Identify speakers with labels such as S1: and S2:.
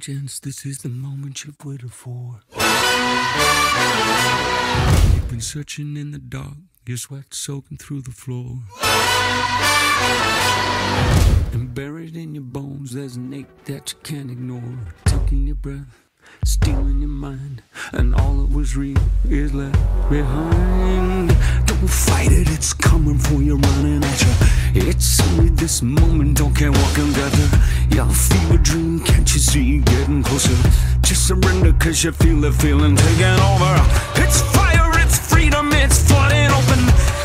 S1: friends, this is the moment you've waited for. You've been searching in the dark, your sweat soaking through the floor. And buried in your bones, there's an ache that you can't ignore. Taking your breath, stealing your mind, and all that was real is left behind. Don't fight it, it's coming for you, running at you. It's only this moment, don't care what can gather. Your fever dream, can't you see it getting closer? Just surrender, cause you feel the feeling taking over. It's fire, it's freedom, it's flooding open.